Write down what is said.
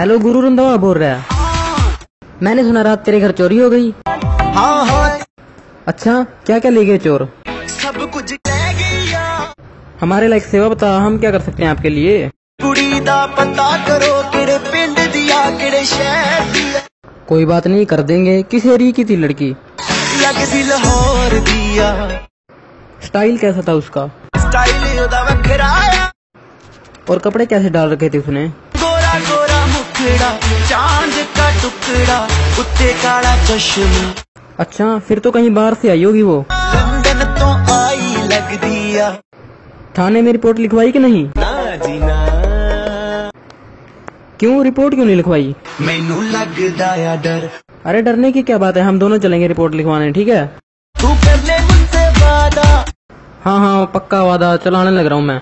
Hello Guru Randhawa बोल रहा है। मैंने सुना रात तेरे घर चोरी हो गई। हाँ हाँ। अच्छा क्या क्या ले गए चोर? सब कुछ हमारे लायक सेवा बता हम क्या कर सकते हैं आपके लिए? कुड़ी दा पता करो किड़े पिंड दिया किड़े शहर दिया। कोई बात नहीं कर देंगे। किस एरिया की थी लड़की? लगदी लाहौर दिया। स्टाइल कैसा था उसका? स्टाइल और कपड़े कैसे डाल रखे थे उसने? उत्ते काला चश्मा। अच्छा फिर तो कहीं बाहर से आई होगी वो। लंदन तो आई लग दिया। थाने में रिपोर्ट लिखवाई कि नहीं? ना जी ना। क्यों रिपोर्ट क्यों नहीं लिखवाई? मैनू लगदा आ डर। अरे डरने की क्या बात है? हम दोनों चलेंगे रिपोर्ट लिखवाने ठीक है? तू कर ले मुझसे वादा। हाँ हाँ पक्का वादा चलाने लग रहा हूँ मैं।